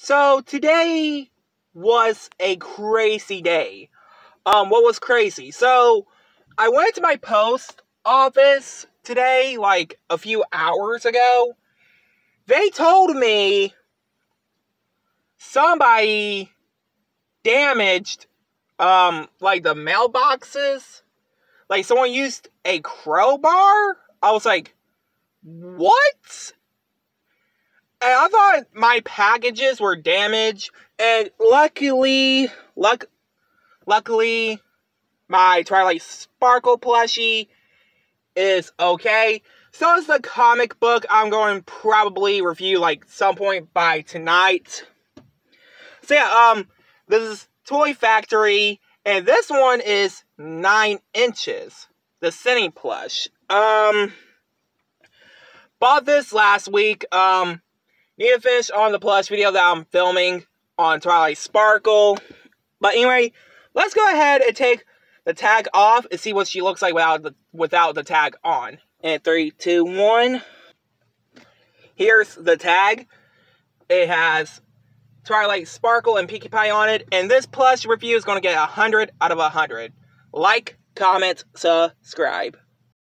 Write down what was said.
So today was a crazy day. Um, what was crazy? So I went to my post office today, like a few hours ago. They told me somebody damaged um like the mailboxes. Like someone used a crowbar. I was like, what? I thought my packages were damaged, and luckily, luck, luckily, my Twilight Sparkle plushie is okay. So is the comic book I'm going to probably review like some point by tonight. So yeah, um, this is Toy Factory, and this one is nine inches. The Cine plush. Um, bought this last week. Um, need to finish on the plus video that I'm filming on Twilight Sparkle. But anyway, let's go ahead and take the tag off and see what she looks like without the without the tag on. And three, two, one. Here's the tag. It has Twilight Sparkle and Pinkie Pie on it. And this plush review is going to get 100 out of 100. Like, comment, subscribe.